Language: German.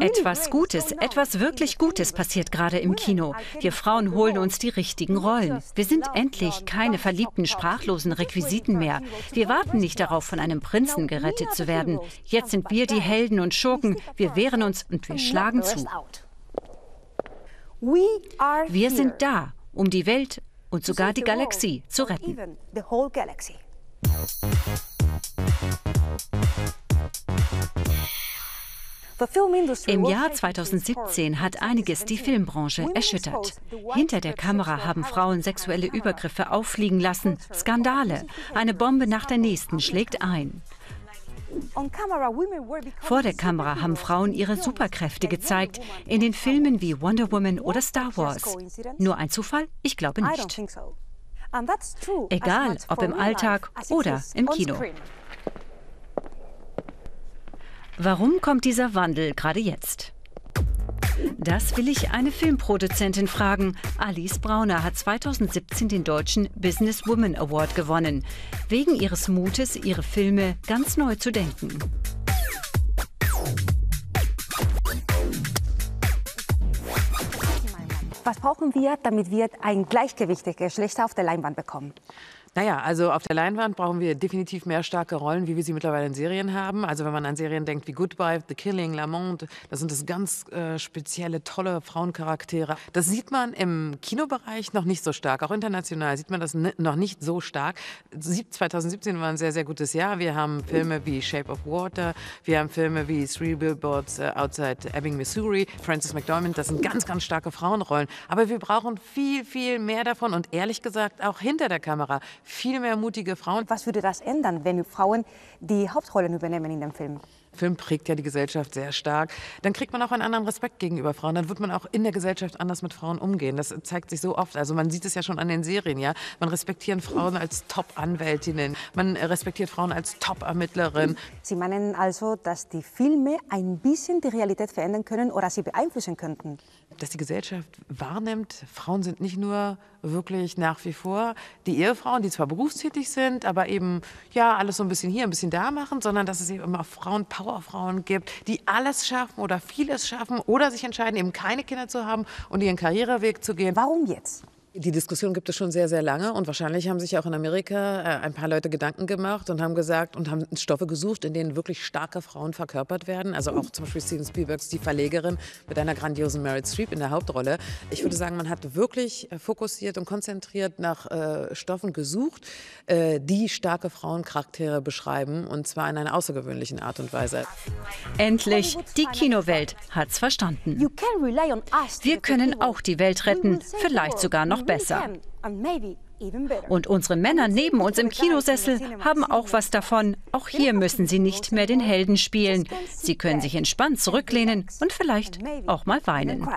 Etwas Gutes, etwas wirklich Gutes passiert gerade im Kino. Wir Frauen holen uns die richtigen Rollen. Wir sind endlich keine verliebten, sprachlosen Requisiten mehr. Wir warten nicht darauf, von einem Prinzen gerettet zu werden. Jetzt sind wir die Helden und Schurken. Wir wehren uns und wir schlagen zu. Wir sind da, um die Welt und sogar die Galaxie zu retten. Im Jahr 2017 hat einiges die Filmbranche erschüttert. Hinter der Kamera haben Frauen sexuelle Übergriffe auffliegen lassen, Skandale. Eine Bombe nach der nächsten schlägt ein. Vor der Kamera haben Frauen ihre Superkräfte gezeigt, in den Filmen wie Wonder Woman oder Star Wars. Nur ein Zufall? Ich glaube nicht. Egal, ob im Alltag oder im Kino. Warum kommt dieser Wandel gerade jetzt? Das will ich eine Filmproduzentin fragen. Alice Brauner hat 2017 den deutschen Business Woman Award gewonnen, wegen ihres Mutes, ihre Filme ganz neu zu denken. Was brauchen wir, damit wir ein gleichgewichtiges Geschlecht auf der Leinwand bekommen? Naja, also auf der Leinwand brauchen wir definitiv mehr starke Rollen, wie wir sie mittlerweile in Serien haben. Also wenn man an Serien denkt wie Goodbye, The Killing, La Monde, das sind das ganz äh, spezielle, tolle Frauencharaktere. Das sieht man im Kinobereich noch nicht so stark. Auch international sieht man das noch nicht so stark. 2017 war ein sehr, sehr gutes Jahr. Wir haben Filme wie Shape of Water, wir haben Filme wie Three Billboards uh, Outside Ebbing, Missouri, Frances McDormand. Das sind ganz, ganz starke Frauenrollen. Aber wir brauchen viel, viel mehr davon und ehrlich gesagt auch hinter der Kamera viel mehr mutige Frauen. Was würde das ändern, wenn Frauen die Hauptrollen übernehmen in dem Film? Film prägt ja die Gesellschaft sehr stark. Dann kriegt man auch einen anderen Respekt gegenüber Frauen. Dann wird man auch in der Gesellschaft anders mit Frauen umgehen. Das zeigt sich so oft. Also man sieht es ja schon an den Serien, ja. Man respektiert Frauen als Top-Anwältinnen. Man respektiert Frauen als Top-Ermittlerinnen. Sie meinen also, dass die Filme ein bisschen die Realität verändern können oder sie beeinflussen könnten? Dass die Gesellschaft wahrnimmt, Frauen sind nicht nur wirklich nach wie vor die Ehefrauen, die zwar berufstätig sind, aber eben ja alles so ein bisschen hier, ein bisschen da machen, sondern dass es eben immer Frauen Powerfrauen gibt, die alles schaffen oder vieles schaffen oder sich entscheiden, eben keine Kinder zu haben und ihren Karriereweg zu gehen. Warum jetzt? Die Diskussion gibt es schon sehr, sehr lange und wahrscheinlich haben sich auch in Amerika äh, ein paar Leute Gedanken gemacht und haben gesagt und haben Stoffe gesucht, in denen wirklich starke Frauen verkörpert werden. Also auch zum Beispiel Steven Spielbergs Die Verlegerin mit einer grandiosen Meryl Streep in der Hauptrolle. Ich würde sagen, man hat wirklich äh, fokussiert und konzentriert nach äh, Stoffen gesucht, äh, die starke Frauencharaktere beschreiben und zwar in einer außergewöhnlichen Art und Weise. Endlich, die Kinowelt hat's verstanden. Wir können auch die Welt retten, vielleicht sogar noch besser. Und unsere Männer neben uns im Kinosessel haben auch was davon. Auch hier müssen sie nicht mehr den Helden spielen. Sie können sich entspannt zurücklehnen und vielleicht auch mal weinen.